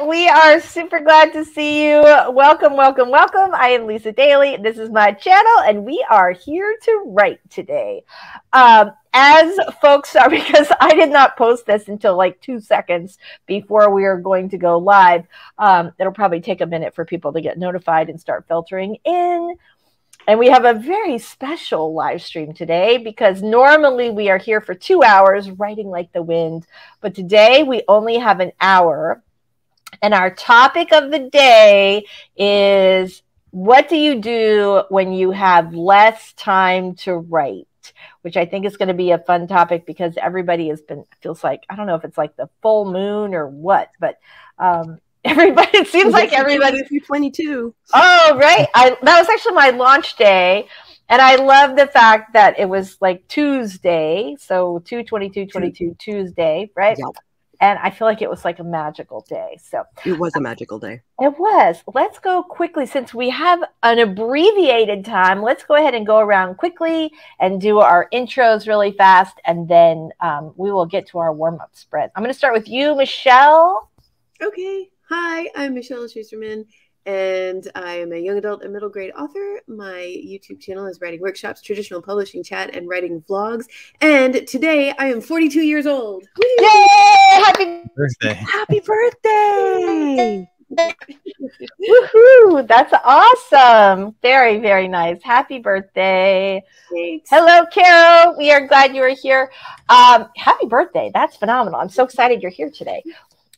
We are super glad to see you. Welcome, welcome, welcome. I am Lisa Daily. This is my channel, and we are here to write today. Um, as folks are, because I did not post this until like two seconds before we are going to go live, um, it'll probably take a minute for people to get notified and start filtering in. And we have a very special live stream today because normally we are here for two hours writing like the wind, but today we only have an hour. And our topic of the day is what do you do when you have less time to write? Which I think is going to be a fun topic because everybody has been feels like I don't know if it's like the full moon or what, but um, everybody it seems like everybody's 22 oh right. I that was actually my launch day. And i love the fact that it was like tuesday. So 222 22 tuesday right? Yep. And i feel like it was like a magical day so. It was a magical day. It was. Let's go quickly since we have an abbreviated time let's go ahead and go around quickly and do our intros really fast and then um, we will get to our warm-up spread. I'm going to start with you michelle. Okay. Hi, I'm Michelle Schusterman, and I am a young adult and middle grade author. My YouTube channel is Writing Workshops, Traditional Publishing Chat, and Writing Vlogs. And today I am 42 years old. Woo! yay happy birthday. happy birthday Woohoo! That's awesome. Very, very nice. Happy birthday. Thanks. Hello, Carol. We are glad you are here. Um, happy birthday. That's phenomenal. I'm so excited you're here today.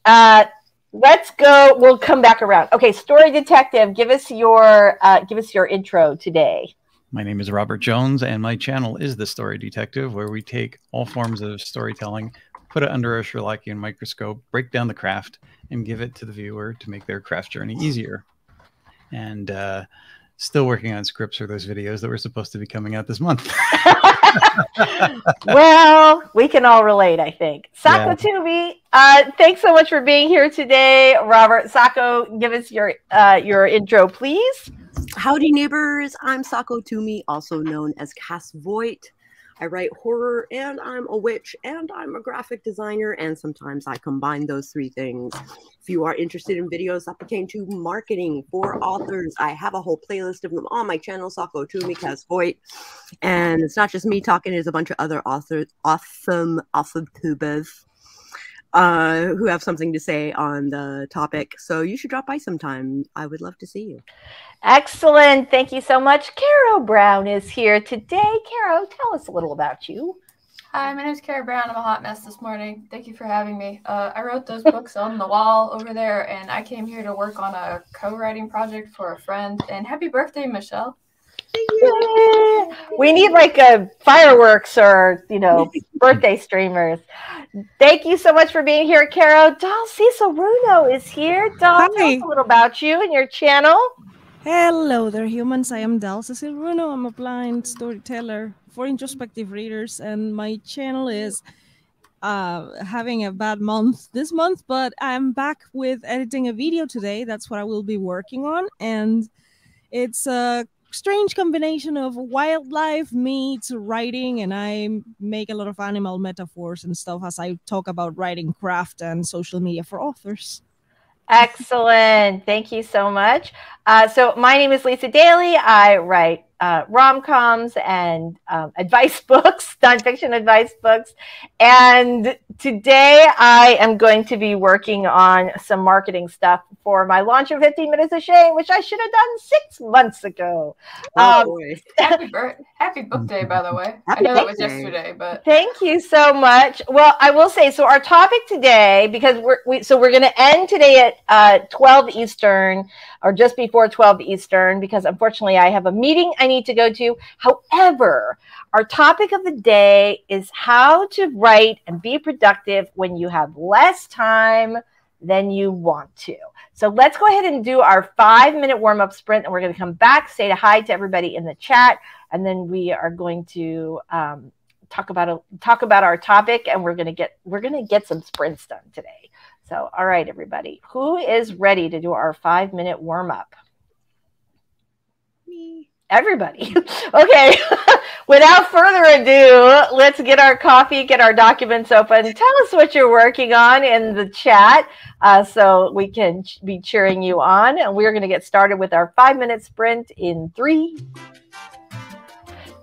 Uh, let's go. We'll come back around. Okay, story detective, give us your uh, give us your intro today. My name is Robert Jones, and my channel is The Story Detective, where we take all forms of storytelling, put it under a Sherlockian microscope, break down the craft, and give it to the viewer to make their craft journey easier. And uh, still working on scripts for those videos that were supposed to be coming out this month. well, we can all relate, I think. Sako Toomey, uh, thanks so much for being here today, Robert. Sako, give us your uh, your intro, please. howdy neighbors i'm sako toomey also known as cass voigt i write horror and i'm a witch and i'm a graphic designer and sometimes i combine those three things. If you are interested in videos that pertain to marketing for authors i have a whole playlist of them on my channel sako toomey cass voigt and it's not just me talking it's a bunch of other authors awesome awesome tubers uh, who have something to say on the topic. So you should drop by sometime. I would love to see you. Excellent. Thank you so much. Caro Brown is here today. Caro, tell us a little about you. Hi, my name is Kara Brown. I'm a hot mess this morning. Thank you for having me. Uh, I wrote those books on the wall over there, and I came here to work on a co-writing project for a friend. And happy birthday, Michelle! Yay! We need like a fireworks or you know birthday streamers. Thank you so much for being here, Caro. Doll Cecil Bruno is here. Doll, tell Hi. us a little about you and your channel. Hello there, humans. I am Dal Cecil Bruno. I'm a blind storyteller for introspective readers, and my channel is uh, having a bad month this month, but I'm back with editing a video today. That's what I will be working on, and it's a strange combination of wildlife meets writing, and I make a lot of animal metaphors and stuff as I talk about writing craft and social media for authors. Excellent. Thank you so much. Uh, so, my name is Lisa Daily. I write uh, rom coms and um, advice books, nonfiction advice books. And today I am going to be working on some marketing stuff for my launch of 15 Minutes of Shame, which I should have done six months ago. Oh, Um, boy. Happy birth, happy book day, by the way. I Happy know that was day. yesterday, but Thank you so much. Well, I will say so. Our topic today, because we're we, so we're going to end today at uh, twelve Eastern or just before twelve Eastern, because unfortunately I have a meeting I need to go to. However, our topic of the day is how to write and be productive when you have less time than you want to. So let's go ahead and do our five minute warm up sprint, and we're going to come back, say hi to everybody in the chat, and then we are going to. Um, talk about a, talk about our topic and we're going to get we're going to get some sprints done today so all right everybody who is ready to do our five minute warm up Me. everybody. okay. Without further ado, let's get our coffee, get our documents open. Tell us what you're working on in the chat uh, so we can ch- be cheering you on. And we're going to get started with our five minute sprint in three,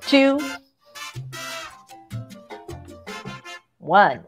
two, one.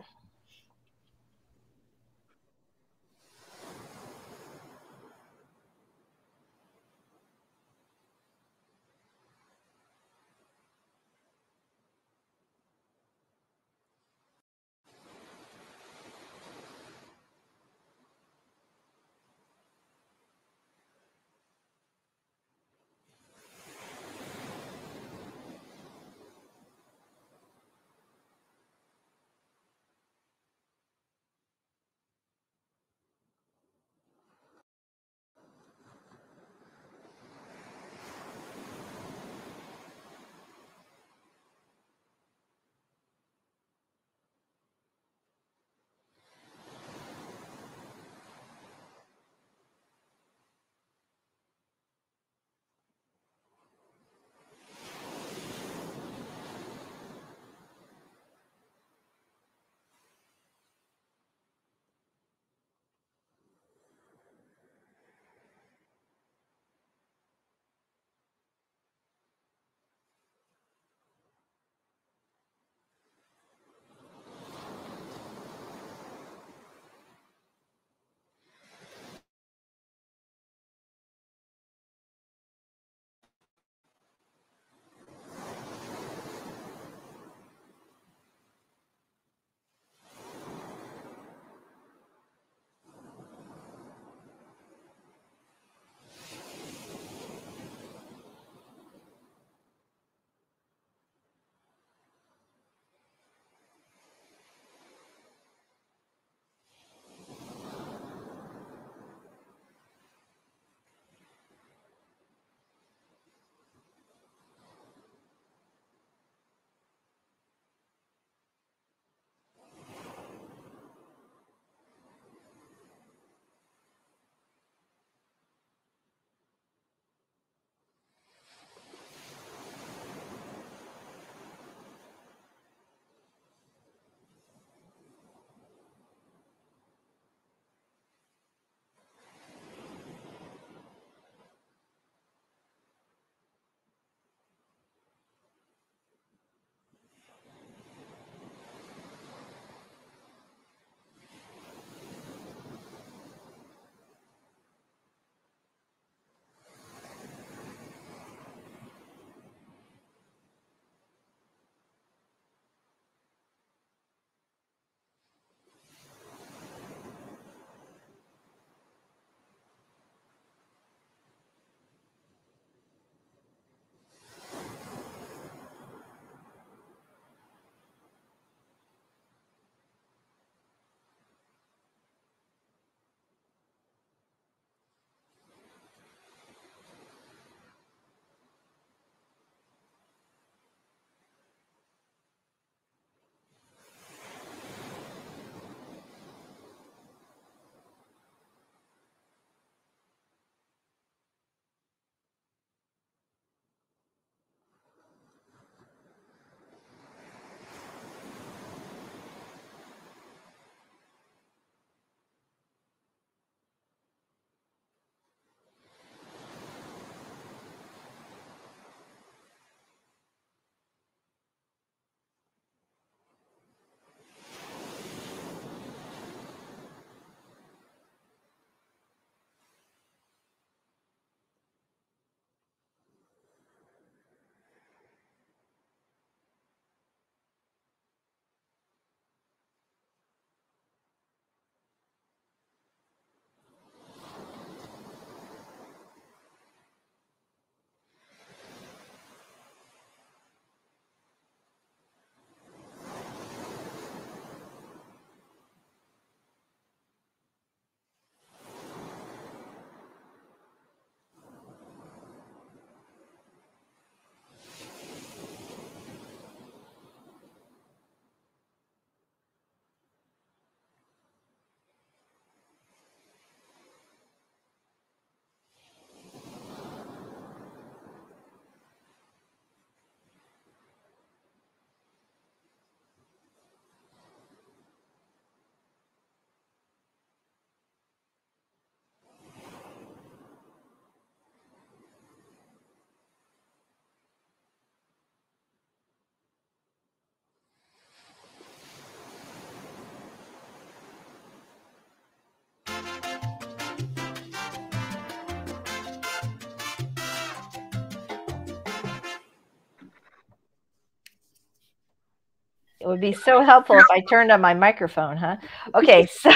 It would be so helpful if I turned on my microphone, huh? Okay, so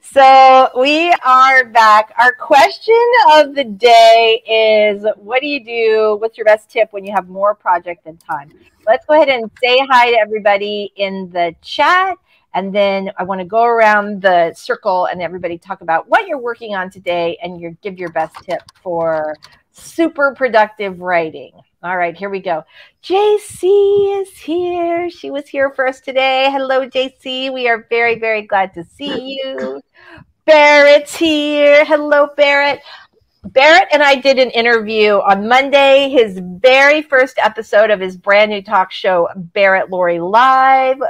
so we are back. Our question of the day is what do you do? What's your best tip when you have more project than time? Let's go ahead and say hi to everybody in the chat. And then I want to go around the circle and everybody talk about what you're working on today and your give your best tip for super productive writing. All right, here we go. JC is here. She was here for us today. Hello, JC. We are very, very glad to see you. Barrett's here. Hello, Barrett. Barrett and I did an interview on Monday, his very first episode of his brand new talk show, Barrett Lori Live.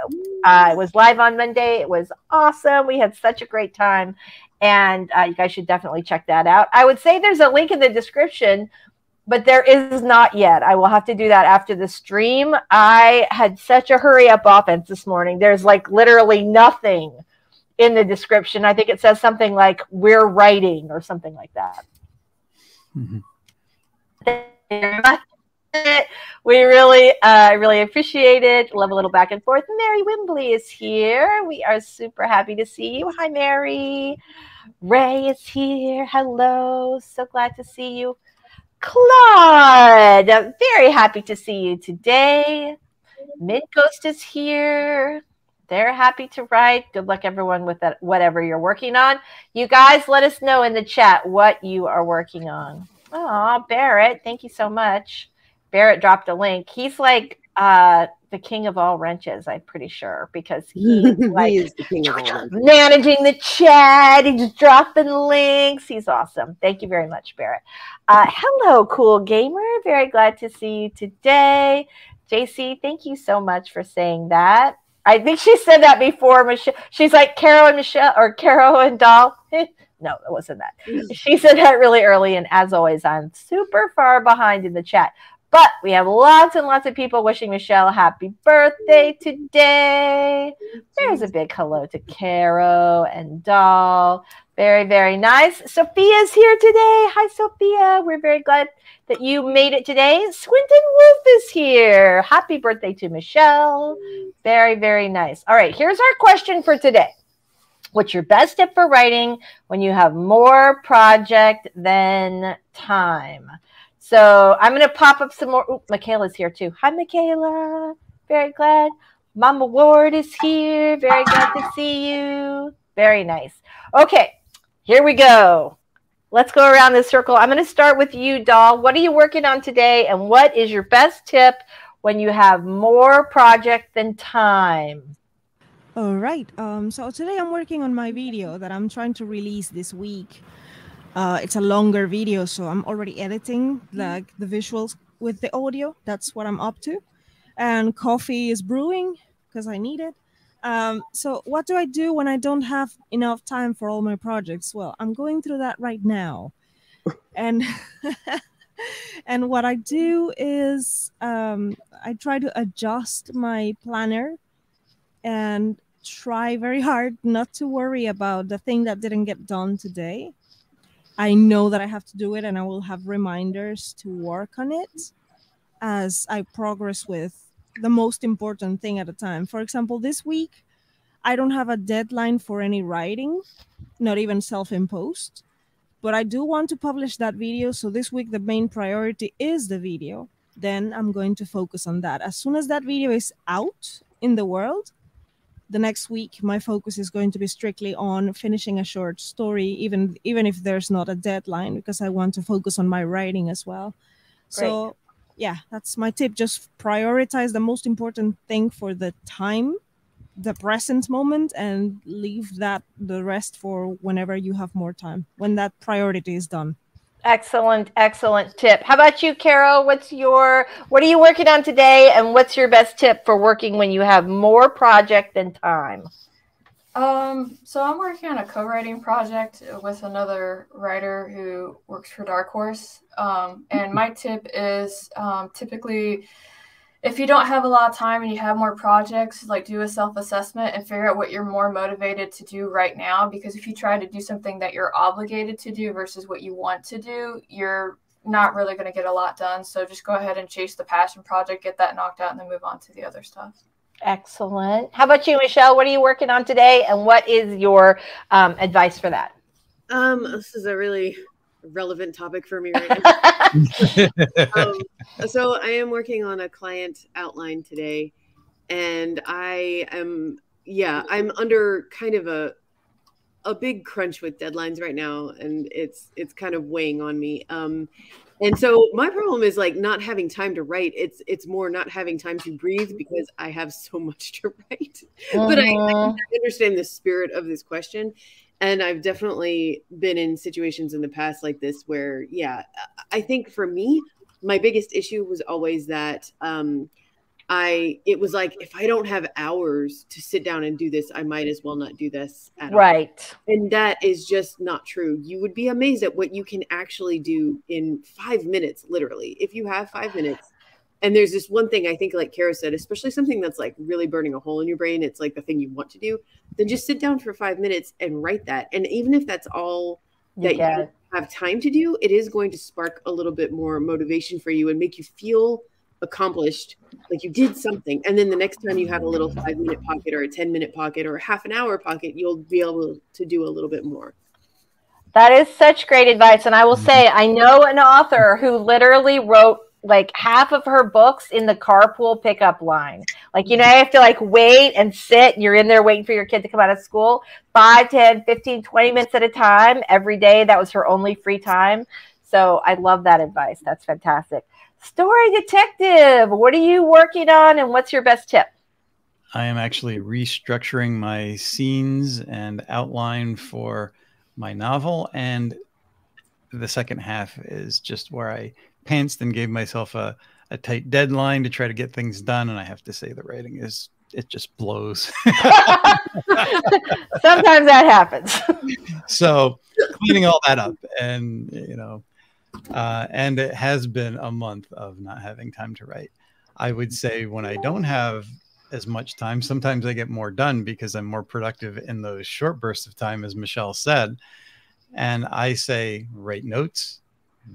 Uh, it was live on Monday. It was awesome. We had such a great time. And uh, you guys should definitely check that out. I would say there's a link in the description but there is not yet. I will have to do that after the stream. I had such a hurry up offense this morning. There's like literally nothing in the description. I think it says something like we're writing or something like that. Mm-hmm. We really, uh, really appreciate it. Love a little back and forth. Mary Wimbley is here. We are super happy to see you. Hi, Mary. Ray is here. Hello. So glad to see you. Claude, I'm very happy to see you today. Mid Coast is here. They're happy to write. Good luck, everyone, with that, whatever you're working on. You guys, let us know in the chat what you are working on. Oh, Barrett, thank you so much. Barrett dropped a link. He's like uh, the king of all wrenches, I'm pretty sure, because he's like he the managing the chat. He's dropping links. He's awesome. Thank you very much, Barrett. Uh, hello, cool gamer. Very glad to see you today. JC, thank you so much for saying that. I think she said that before. Michelle, she's like Carol and Michelle, or Carol and Doll. no, it wasn't that. She said that really early, and as always, I'm super far behind in the chat. But we have lots and lots of people wishing Michelle happy birthday today. There's a big hello to Caro and Doll. Very, very nice. Sophia's here today. Hi, Sophia. We're very glad that you made it today. Swinton Wolf is here. Happy birthday to Michelle. Very, very nice. All right, here's our question for today. What's your best tip for writing when you have more project than time? So I'm going to pop up some more. Ooh, Michaela's here too. Hi, Michaela. Very glad. Mama Ward is here. Very glad to see you. Very nice. Okay, here we go. Let's go around this circle. I'm going to start with you, Doll. What are you working on today? And what is your best tip when you have more project than time? All right. Um, so today I'm working on my video that I'm trying to release this week. Uh, it's a longer video, so I'm already editing like the visuals with the audio. That's what I'm up to. And coffee is brewing because I need it. Um, so what do I do when I don't have enough time for all my projects? Well, I'm going through that right now. and and what I do is um, I try to adjust my planner and try very hard not to worry about the thing that didn't get done today I know that I have to do it and I will have reminders to work on it as I progress with the most important thing at a time. For example, this week, I don't have a deadline for any writing, not even self imposed, but I do want to publish that video. So this week, the main priority is the video. Then I'm going to focus on that. As soon as that video is out in the world, the next week my focus is going to be strictly on finishing a short story even even if there's not a deadline because i want to focus on my writing as well. Great. so yeah that's my tip. Just prioritize the most important thing for the time the present moment and leave that the rest for whenever you have more time when that priority is done Excellent, excellent tip. How about you, Carol? What's your what are you working on today and what's your best tip for working when you have more project than time? Um, so I'm working on a co-writing project with another writer who works for Dark Horse. Um, and my tip is um, typically if you don't have a lot of time and you have more projects, like do a self assessment and figure out what you're more motivated to do right now. Because if you try to do something that you're obligated to do versus what you want to do, you're not really going to get a lot done. So just go ahead and chase the passion project, get that knocked out, and then move on to the other stuff. Excellent. How about you, Michelle? What are you working on today, and what is your um, advice for that? Um, this is a really relevant topic for me right now. um, so I am working on a client outline today, and I am yeah I'm under kind of a a big crunch with deadlines right now, and it's it's kind of weighing on me. Um, and so my problem is like not having time to write. It's it's more not having time to breathe because I have so much to write. Uh-huh. But I, I uh-huh. understand the spirit of this question, and I've definitely been in situations in the past like this where, yeah, I think for me, my biggest issue was always that um, I it was like if I don't have hours to sit down and do this, I might as well not do this. right. All. And that is just not true. You would be amazed at what you can actually do in five minutes, literally. If you have five minutes. And there's this one thing I think, like Kara said, especially something that's like really burning a hole in your brain. It's like the thing you want to do. Then just sit down for five minutes and write that. And even if that's all that yeah. you have time to do, it is going to spark a little bit more motivation for you and make you feel accomplished like you did something and then the next time you have a little five minute pocket or a 10 minute pocket or a half an hour pocket you'll be able to do a little bit more that is such great advice and i will mm-hmm. say i know an author who literally wrote like half of her books in the carpool pickup line like you know I have to like wait and sit and you're in there waiting for your kid to come out of school 5 10 15 20 minutes at a time every day that was her only free time so i love that advice that's fantastic Story Detective, what are you working on and what's your best tip? I am actually restructuring my scenes and outline for my novel. And the second half is just where I pantsed and gave myself a, a tight deadline to try to get things done. And I have to say, the writing is, it just blows. Sometimes that happens. so cleaning all that up and, you know, uh, and it has been a month of not having time to write. I would say when I don't have as much time, sometimes I get more done because I'm more productive in those short bursts of time, as Michelle said. And I say, write notes,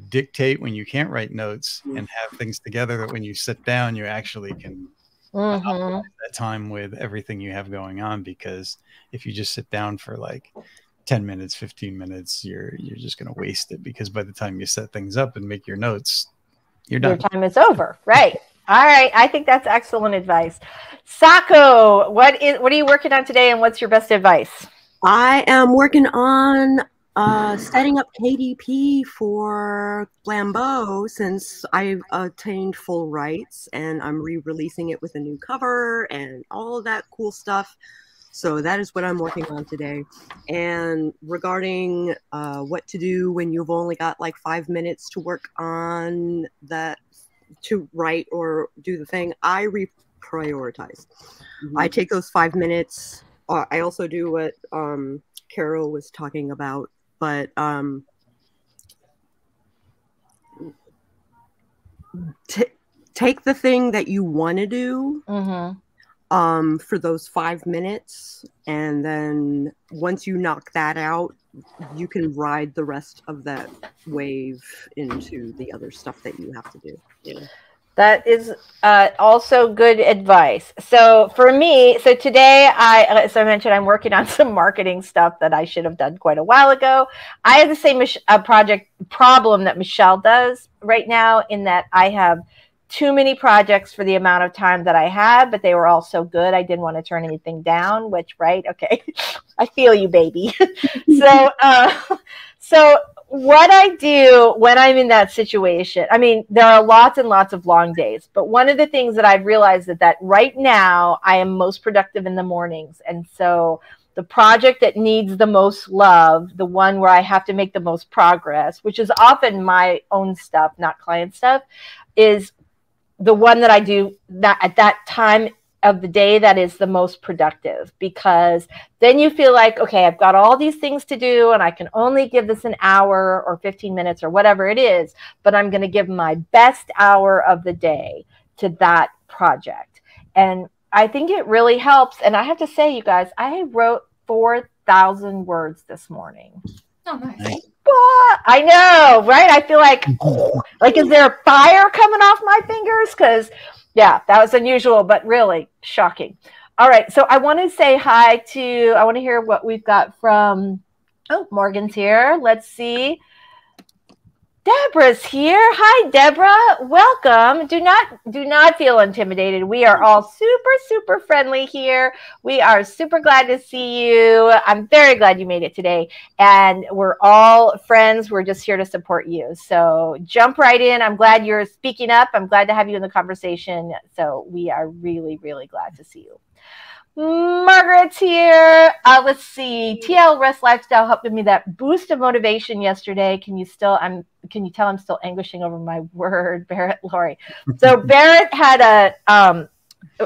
dictate when you can't write notes, mm. and have things together that when you sit down, you actually can mm-hmm. that time with everything you have going on. Because if you just sit down for like 10 minutes 15 minutes you're you're just going to waste it because by the time you set things up and make your notes you're done your time is over right all right i think that's excellent advice sako what is what are you working on today and what's your best advice i am working on uh, setting up KDP for Flambeau since I've attained full rights and I'm re-releasing it with a new cover and all of that cool stuff. So that is what I'm working on today. And regarding uh, what to do when you've only got like five minutes to work on that, to write or do the thing, I reprioritize. Mm-hmm. I take those five minutes. Uh, I also do what um, Carol was talking about, but um, t- take the thing that you want to do. Mm-hmm um, for those five minutes. And then once you knock that out, you can ride the rest of that wave into the other stuff that you have to do. Yeah. That is uh, also good advice. So for me, so today I, as I mentioned, I'm working on some marketing stuff that I should have done quite a while ago. I have the same uh, project problem that Michelle does right now, in that I have too many projects for the amount of time that I had, but they were all so good. I didn't want to turn anything down, which, right? Okay. I feel you, baby. so, uh, so what I do when I'm in that situation, I mean, there are lots and lots of long days, but one of the things that I've realized is that right now I am most productive in the mornings. And so the project that needs the most love, the one where I have to make the most progress, which is often my own stuff, not client stuff, is the one that I do that at that time of the day that is the most productive because then you feel like okay I've got all these things to do and I can only give this an hour or 15 minutes or whatever it is but I'm going to give my best hour of the day to that project. And I think it really helps. And I have to say you guys I wrote 4000 words this morning. Oh nice. I know, right? I feel like, like, is there fire coming off my fingers? Because, yeah, that was unusual, but really shocking. All right, so I want to say hi to. I want to hear what we've got from. Oh, Morgan's here. Let's see. Deborah's here. Hi, Deborah. Welcome. Do not do not feel intimidated. We are all super super friendly here. We are super glad to see you. I'm very glad you made it today, and we're all friends. We're just here to support you. So jump right in. I'm glad you're speaking up. I'm glad to have you in the conversation. So we are really really glad to see you. Margaret's here. Uh, let's see. TL Rest Lifestyle helped me that boost of motivation yesterday. Can you still? I'm. Can you tell I'm still anguishing over my word, Barrett Lori? So Barrett had a um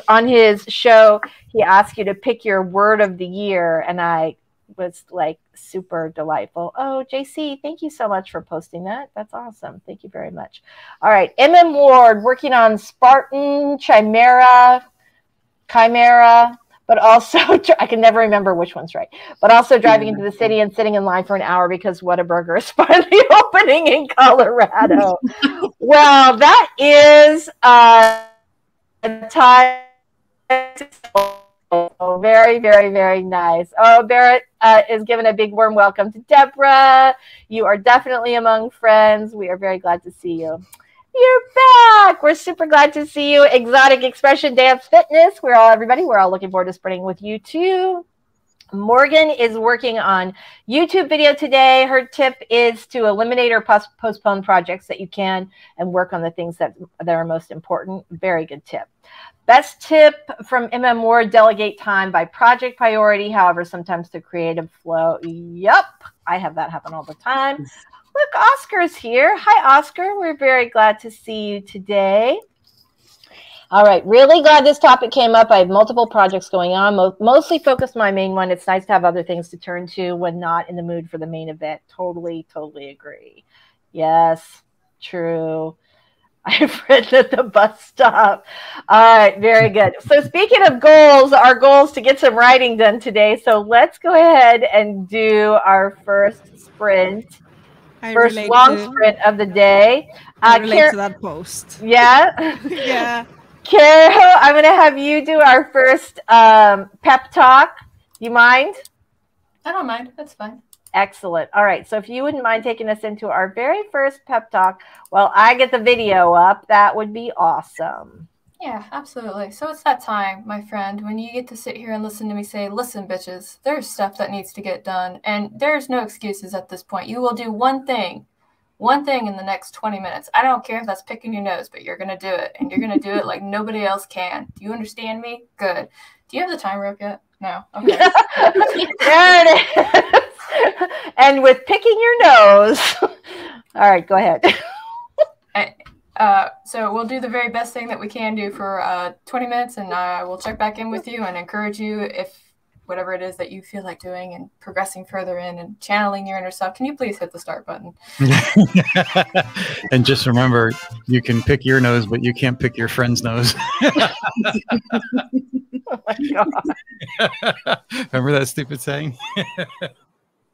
on his show. He asked you to pick your word of the year, and I was like super delightful. Oh, JC, thank you so much for posting that. That's awesome. Thank you very much. All right, MM Ward working on Spartan Chimera. Chimera, but also I can never remember which one's right. But also driving into the city and sitting in line for an hour because Whataburger is finally opening in Colorado. well, that is uh, a time. Oh, very, very, very nice. Oh, Barrett uh, is giving a big warm welcome to Deborah. You are definitely among friends. We are very glad to see you. You're back. We're super glad to see you. Exotic Expression Dance Fitness. We're all everybody. We're all looking forward to spreading with you too. Morgan is working on YouTube video today. Her tip is to eliminate or post- postpone projects that you can and work on the things that, that are most important. Very good tip. Best tip from MM Ward delegate time by project priority. However, sometimes the creative flow. Yep, I have that happen all the time. Look, Oscar's here. Hi, Oscar. We're very glad to see you today. All right, really glad this topic came up. I have multiple projects going on, mo- mostly focused my main one. It's nice to have other things to turn to when not in the mood for the main event. Totally, totally agree. Yes, true. I've written at the bus stop. All right, very good. So, speaking of goals, our goal is to get some writing done today. So, let's go ahead and do our first sprint. I first long to, sprint of the day. I Uh, relate Car- to that post. yeah. yeah. Carol, I'm going to have you do our first um, pep talk. You mind? I don't mind. That's fine. Excellent. All right. So if you wouldn't mind taking us into our very first pep talk while I get the video up, that would be awesome. Yeah, absolutely. So it's that time, my friend, when you get to sit here and listen to me say, listen, bitches, there's stuff that needs to get done. And there's no excuses at this point. You will do one thing, one thing in the next 20 minutes. I don't care if that's picking your nose, but you're going to do it. And you're going to do it like nobody else can. Do you understand me? Good. Do you have the time rope yet? No. Okay. there it is. and with picking your nose. All right, go ahead. Uh, so we'll do the very best thing that we can do for uh, 20 minutes, and uh, we'll check back in with you and encourage you if whatever it is that you feel like doing and progressing further in and channeling your inner self. Can you please hit the start button? and just remember, you can pick your nose, but you can't pick your friend's nose. oh my God. remember that stupid saying?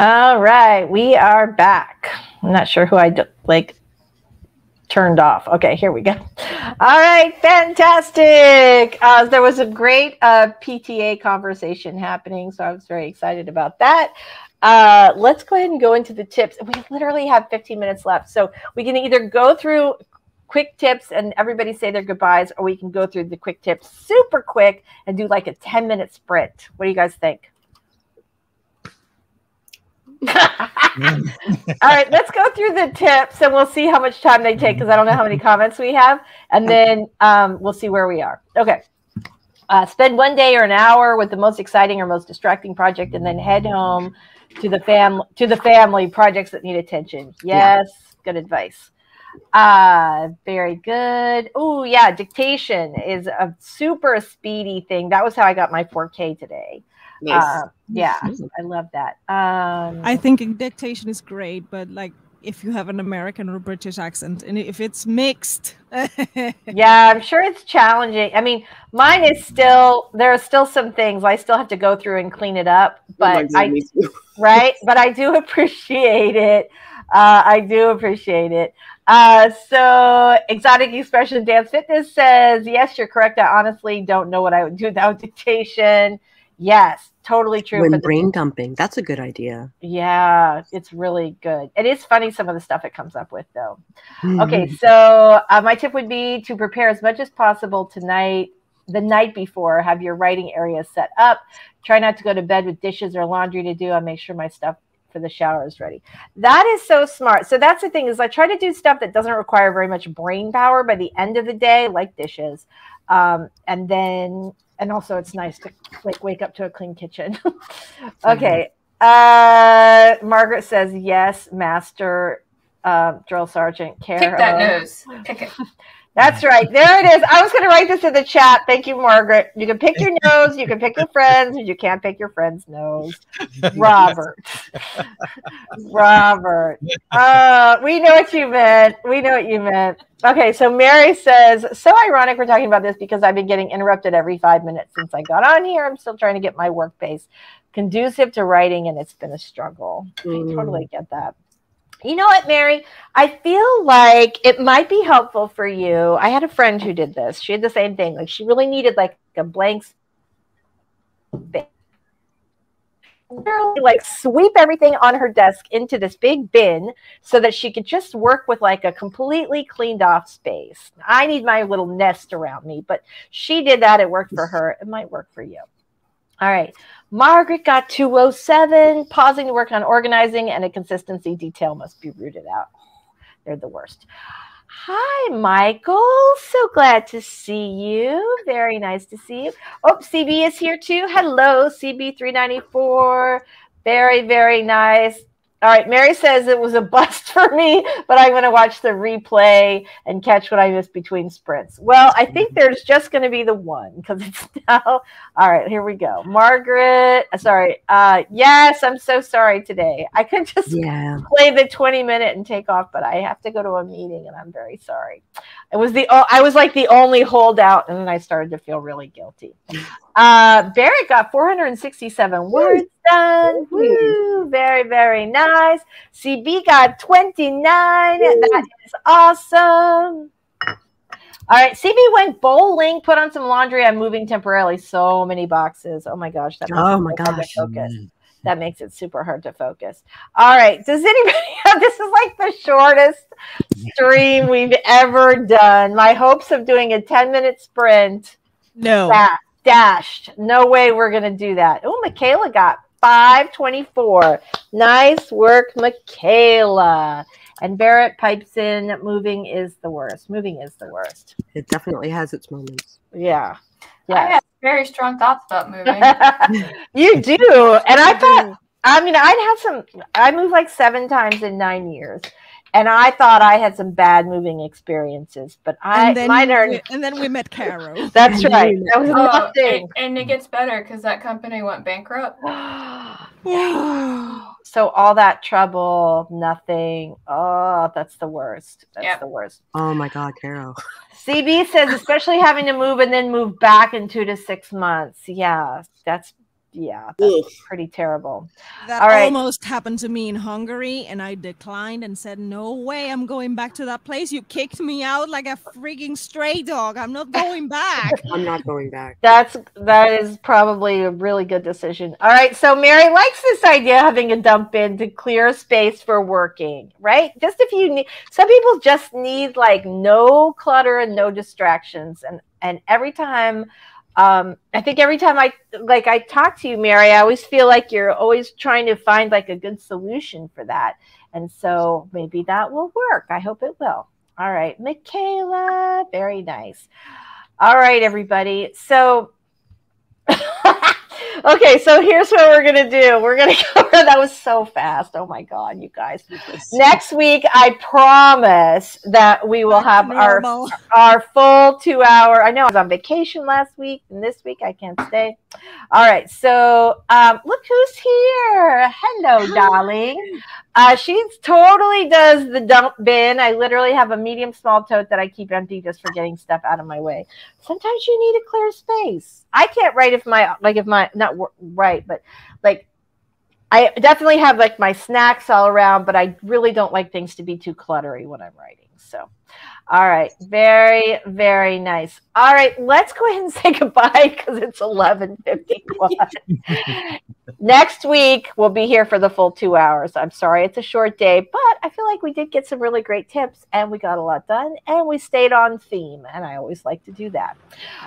All right, we are back. I'm not sure who I like turned off. Okay, here we go. All right, fantastic. Uh, there was a great uh, PTA conversation happening, so I was very excited about that. Uh, let's go ahead and go into the tips. We literally have 15 minutes left, so we can either go through quick tips and everybody say their goodbyes, or we can go through the quick tips super quick and do like a 10 minute sprint. What do you guys think? All right, let's go through the tips and we'll see how much time they take because I don't know how many comments we have. And then um, we'll see where we are. Okay. Uh, spend one day or an hour with the most exciting or most distracting project and then head home to the fam to the family projects that need attention. Yes, yeah. good advice. Uh, very good. Oh, yeah, dictation is a super speedy thing. That was how I got my 4K today. Nice. Uh, yeah, I love that. Um, I think dictation is great, but like if you have an American or British accent, and if it's mixed, yeah, I'm sure it's challenging. I mean, mine is still there are still some things I still have to go through and clean it up, oh but oh I right, but I do appreciate it. Uh, I do appreciate it. Uh, so exotic expression dance fitness says yes, you're correct. I honestly don't know what I would do without dictation. Yes, totally true. When brain the, dumping, that's a good idea. Yeah, it's really good. It is funny some of the stuff it comes up with, though. Mm-hmm. Okay, so uh, my tip would be to prepare as much as possible tonight, the night before. Have your writing area set up. Try not to go to bed with dishes or laundry to do. I make sure my stuff for the shower is ready. That is so smart. So that's the thing is I try to do stuff that doesn't require very much brain power by the end of the day, like dishes. Um, and then and also it's nice to like wake up to a clean kitchen. okay. Uh, Margaret says yes, Master uh, Drill Sergeant. Care Pick that nose. Pick it. That's right. There it is. I was going to write this in the chat. Thank you, Margaret. You can pick your nose. You can pick your friends. You can't pick your friend's nose. Robert. Robert. Uh, we know what you meant. We know what you meant. Okay, so Mary says, so ironic we're talking about this because I've been getting interrupted every five minutes since I got on here. I'm still trying to get my work pace conducive to writing, and it's been a struggle. Mm. I totally get that. You know what, Mary? I feel like it might be helpful for you. I had a friend who did this. She had the same thing. Like she really needed like a blank space. Literally, like sweep everything on her desk into this big bin so that she could just work with like a completely cleaned off space. I need my little nest around me, but she did that. It worked for her. It might work for you. All right. Margaret got 207. Pausing to work on organizing and a consistency detail must be rooted out. They're the worst. Hi, Michael. So glad to see you. Very nice to see you. Oh, CB is here too. Hello, CB394. Very, very nice. All right, Mary says it was a bust for me, but I'm going to watch the replay and catch what I missed between sprints. Well, I think mm-hmm. there's just going to be the one because it's now. All right, here we go. Margaret, uh, sorry. Uh, yes, I'm so sorry today. I could just yeah. play the 20 minute and take off, but I have to go to a meeting, and I'm very sorry. It was the I was like the only holdout, and then I started to feel really guilty. Uh, Barrett got 467 words done. Woo, very, very nice. CB got 29. That is awesome. All right, CB went bowling, put on some laundry. I'm moving temporarily. So many boxes. Oh my gosh. That oh my gosh. Focus. That makes it super hard to focus. All right. Does anybody have this is like the shortest stream we've ever done. My hopes of doing a 10 minute sprint. No. That dashed. No way we're gonna do that. Oh, Michaela got 524. Nice work, Michaela. And Barrett pipes in, moving is the worst. Moving is the worst. It definitely has its moments. Yeah. Yeah. I have very strong thoughts about moving. you do. And I thought, I mean, I'd had some, I moved like seven times in nine years and I thought I had some bad moving experiences, but I mine are. and then we met Caro. That's right. That was oh, and, and, it gets better because that company went bankrupt. so all that trouble, nothing. Oh, that's the worst. That's yep. the worst. Oh my God, Caro. CB says, especially having to move and then move back in two to six months. Yeah, that's yeah, that's pretty terrible. That All right. almost happened to me in Hungary, and I declined and said, "No way, I'm going back to that place. You kicked me out like a freaking stray dog. I'm not going back." I'm not going back. That's that is probably a really good decision. All right, so Mary likes this idea of having a dump bin to clear space for working, right? Just if you need some people just need like no clutter and no distractions. And and every time um I think every time I like I talk to you, Mary, I always feel like you're always trying to find like a good solution for that. And so maybe that will work. I hope it will. All right, Michaela, very nice. All right, everybody. So, okay, so here's what we're gonna do. We're gonna cover that was so fast. Oh my god, you guys. Next week, I promise that we will have our our full two hour. I know I was on vacation last week, and this week I can't stay. All right, so um, look who's here. Hello, darling. Uh, she totally does the dump bin. I literally have a medium small tote that I keep empty just for getting stuff out of my way. Sometimes you need a clear space. I can't write if my like if my not right, but like I definitely have like my snacks all around, but I really don't like things to be too cluttery when I'm writing. So, all right, very very nice. All right, let's go ahead and say goodbye because it's eleven fifty one. Next week we'll be here for the full two hours. I'm sorry it's a short day, but I feel like we did get some really great tips and we got a lot done and we stayed on theme. And I always like to do that.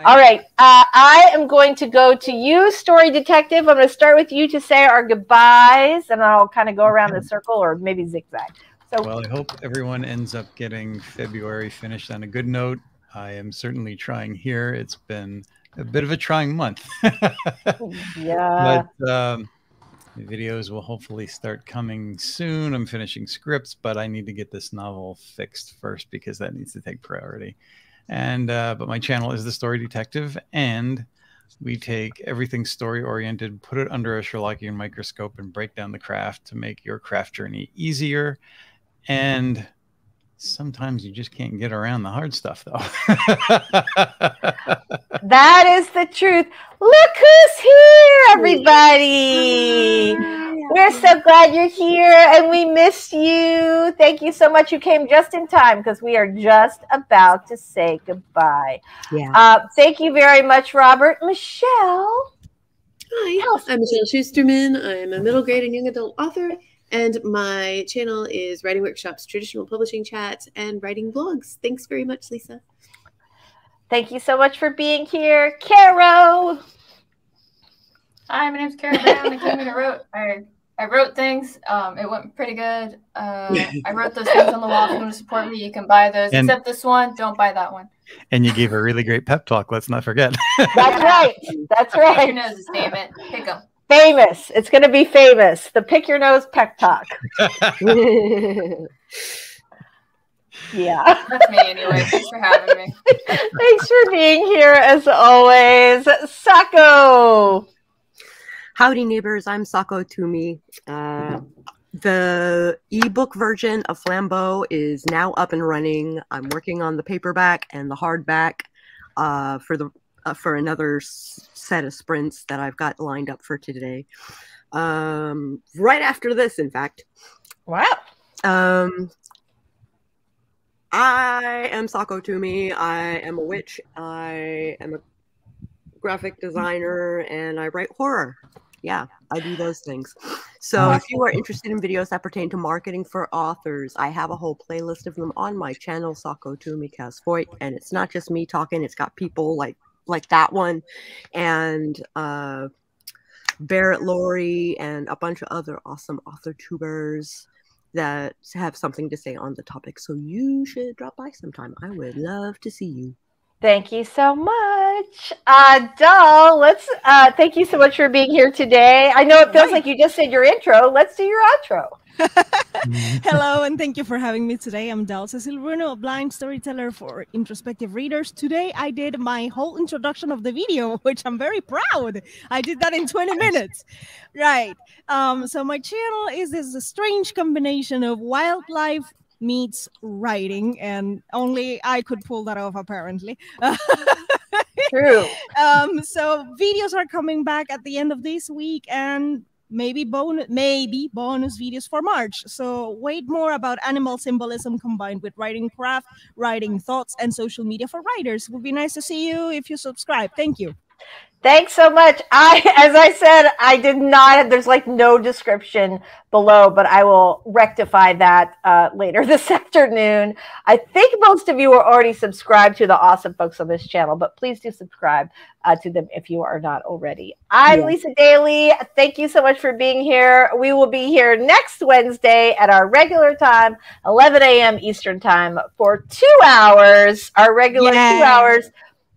All right. Uh, I am going to go to you, Story Detective. I'm going to start with you to say our goodbyes, and I'll kind of go around the circle or maybe zigzag. So, Well, I hope everyone ends up getting February finished on a good note. I am certainly trying here. It's been a bit of a trying month. yeah. but um, the videos will hopefully start coming soon. I'm finishing scripts, but I need to get this novel fixed first because that needs to take priority. And uh, but my channel is the Story Detective, and we take everything story oriented, put it under a Sherlockian microscope, and break down the craft to make your craft journey easier. And sometimes you just can't get around the hard stuff, though. That is the truth. Look who's here, everybody. We're so glad you're here and we missed you. Thank you so much. You came just in time because we are just about to say goodbye. Yeah. Uh, thank you very much, Robert. Michelle. Hi, I'm Michelle Schusterman. I'm a middle grade and young adult author, and my channel is Writing Workshops, Traditional Publishing Chats, and Writing Blogs. Thanks very much, Lisa. Thank you so much for being here. Caro. Hi, my name's Karen Brown. I came in and wrote. I, I wrote things. Um, it went pretty good. Uh, I wrote those things on the wall. If you want to support me, you can buy those. And- Except this one, don't buy that one. and you gave a really great pep talk. Let's not forget. That's right. That's right. your right. noses, damn it. Pick them. Famous. It's going to be famous. The pick your nose peck talk. Yeah. That's me anyway. Thanks for having me. Thanks for being here as always. Sako. Howdy, neighbors. I'm Sako Toomey. Uh, the ebook version of Flambeau is now up and running. I'm working on the paperback and the hardback uh, for the uh, for another set of sprints that I've got lined up for today. Um, right after this, in fact. Wow. Um, I am Sako Toomey. I am a witch. I am a graphic designer and I write horror. Yeah, I do those things. So if you are interested in videos that pertain to marketing for authors, I have a whole playlist of them on my channel, Sako Toomey Casvoit. And it's not just me talking, it's got people like like that one and uh Barrett Laurie and a bunch of other awesome author tubers that have something to say on the topic. So you should drop by sometime. I would love to see you. Thank you so much. Uh Doll, let's uh thank you so much for being here today. I know it feels Right. like you just said your intro. Let's do your outro. Hello, and thank you for having me today. I'm Del Cecil Bruno, a blind storyteller for introspective readers. Today, I did my whole introduction of the video, which I'm very proud. I did that in 20 minutes. Right. Um, so, my channel is this strange combination of wildlife meets writing, and only I could pull that off, apparently. True. um, so videos are coming back at the end of this week, and maybe bonus maybe bonus videos for March. So wait more about animal symbolism combined with writing craft, writing thoughts, and social media for writers. It would be nice to see you if you subscribe. Thank you. Thanks so much. I, as I said, I did not. There's like no description below, but I will rectify that uh, later this afternoon. I think most of you are already subscribed to the awesome folks on this channel, but please do subscribe uh, to them if you are not already. I'm yeah. Lisa Daily. Thank you so much for being here. We will be here next Wednesday at our regular time, 11 a.m. Eastern time, for two hours. Our regular Yay. two hours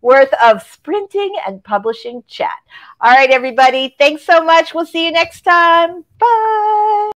worth of sprinting and publishing chat. All right, everybody. Thanks so much. We'll see you next time. Bye.